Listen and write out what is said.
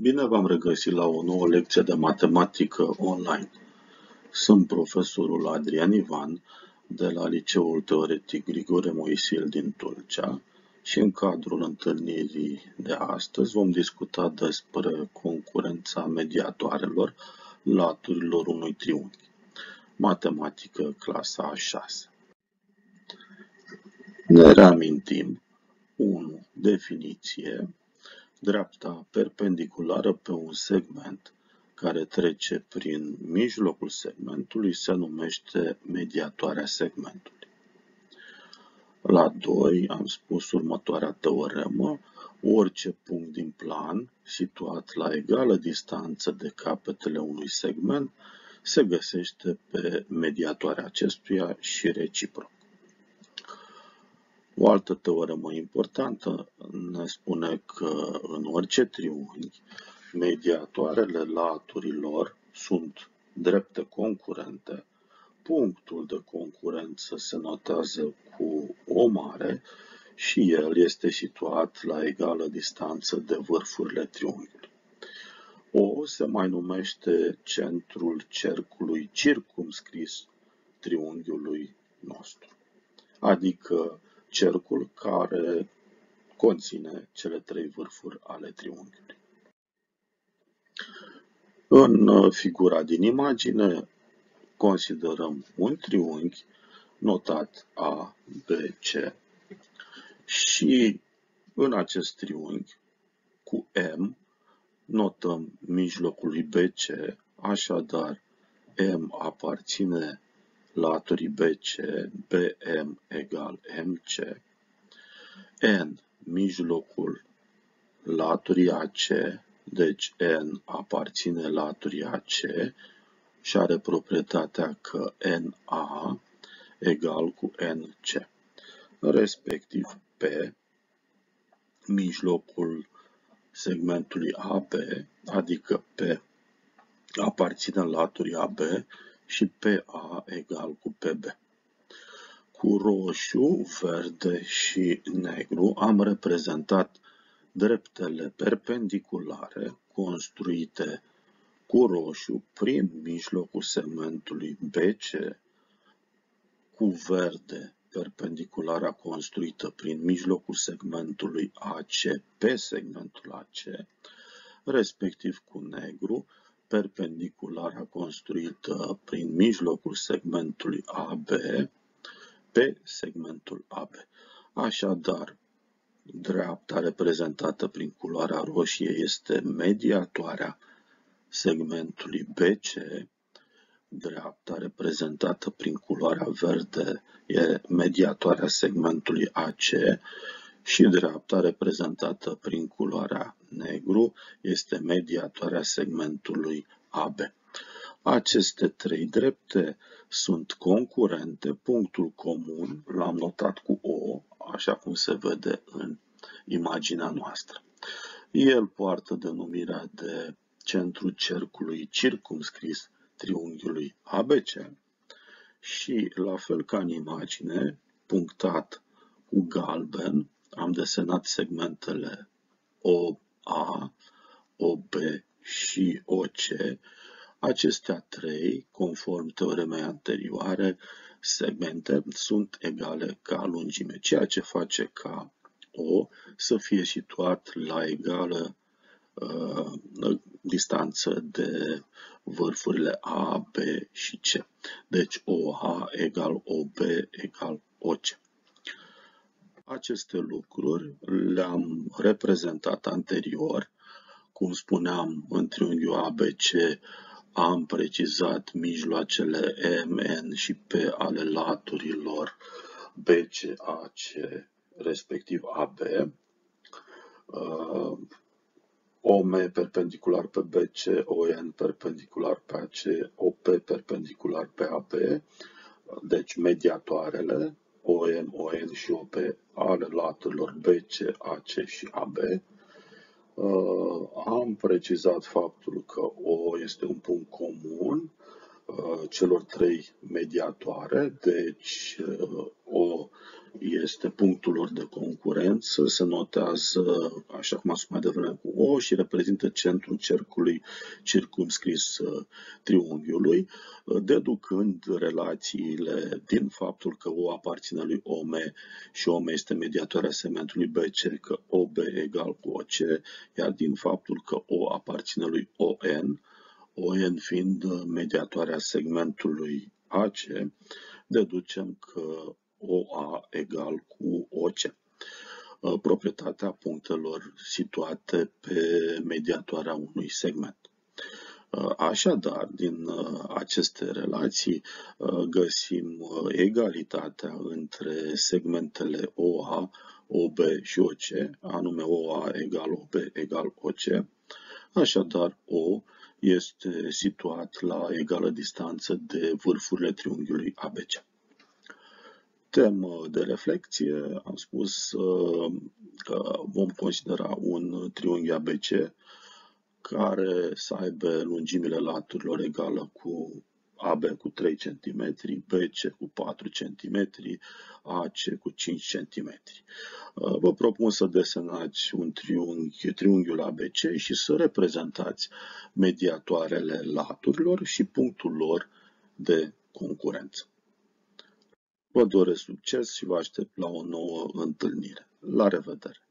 Bine v-am regăsit la o nouă lecție de matematică online. Sunt profesorul Adrian Ivan de la Liceul Teoretic Grigore Moisil din Tulcea și în cadrul întâlnirii de astăzi vom discuta despre concurența mediatoarelor laturilor unui triunghi. Matematică clasa a 6. Ne reamintim 1. Definiție Dreapta perpendiculară pe un segment care trece prin mijlocul segmentului se numește mediatoarea segmentului. La 2 am spus următoarea teoremă, orice punct din plan situat la egală distanță de capetele unui segment se găsește pe mediatoarea acestuia și reciproc. O altă teoremă importantă ne spune că în orice triunghi, mediatoarele laturilor sunt drepte concurente, punctul de concurență se notează cu o mare și el este situat la egală distanță de vârfurile triunghiului. O se mai numește centrul cercului circumscris triunghiului nostru, adică cercul care conține cele trei vârfuri ale triunghiului. În uh, figura din imagine considerăm un triunghi notat A, B, C și în acest triunghi cu M notăm mijlocul lui BC, așadar M aparține laturii BC, BM egal MC, N mijlocul laturii AC, deci N aparține laturii AC și are proprietatea că NA egal cu NC, respectiv P, mijlocul segmentului AB, adică P aparține laturii AB și PA egal cu PB. Cu roșu, verde și negru am reprezentat dreptele perpendiculare construite cu roșu prin mijlocul segmentului BC, cu verde perpendiculara construită prin mijlocul segmentului AC pe segmentul AC, respectiv cu negru perpendiculara construită prin mijlocul segmentului AB pe segmentul AB. Așadar, dreapta reprezentată prin culoarea roșie este mediatoarea segmentului BC, dreapta reprezentată prin culoarea verde e mediatoarea segmentului AC și dreapta reprezentată prin culoarea negru este mediatoarea segmentului AB. Aceste trei drepte sunt concurente, punctul comun l-am notat cu O, așa cum se vede în imaginea noastră. El poartă denumirea de centru cercului circumscris triunghiului ABC și, la fel ca în imagine, punctat cu galben, am desenat segmentele OA, OB și OC. Acestea trei, conform teoremei anterioare, segmente sunt egale ca lungime, ceea ce face ca O să fie situat la egală uh, distanță de vârfurile A, B și C. Deci OA egal OB egal OC. Aceste lucruri le-am reprezentat anterior, cum spuneam, în triunghiul ABC am precizat mijloacele MN și P ale laturilor BCAC, respectiv AB, uh, OM perpendicular pe BC, ON perpendicular pe AC, OP perpendicular pe AB, deci mediatoarele, OM, ON și OP ale laturilor BC, AC și AB. Uh, am precizat faptul că O este un punct comun uh, celor trei mediatoare, deci uh, O este punctul lor de concurență, se notează, așa cum am spus mai devreme, cu O și reprezintă centrul cercului circumscris uh, triunghiului, uh, deducând relațiile din faptul că O aparține lui OM și OM este mediatoarea segmentului BC, că OB egal cu OC, iar din faptul că O aparține lui ON, ON fiind mediatoarea segmentului AC, deducem că OA egal cu OC. Uh, proprietatea punctelor situate pe mediatoarea unui segment. Uh, așadar, din uh, aceste relații găsim egalitatea între segmentele OA, OB și OC, anume OA egal OB egal OC. Așadar, O este situat la egală distanță de vârfurile triunghiului ABC temă de reflexie, am spus uh, că vom considera un triunghi ABC care să aibă lungimile laturilor egală cu AB cu 3 cm, BC cu 4 cm, AC cu 5 cm. Uh, vă propun să desenați un triunghi, triunghiul ABC și să reprezentați mediatoarele laturilor și punctul lor de concurență. Vă doresc succes și vă aștept la o nouă întâlnire. La revedere!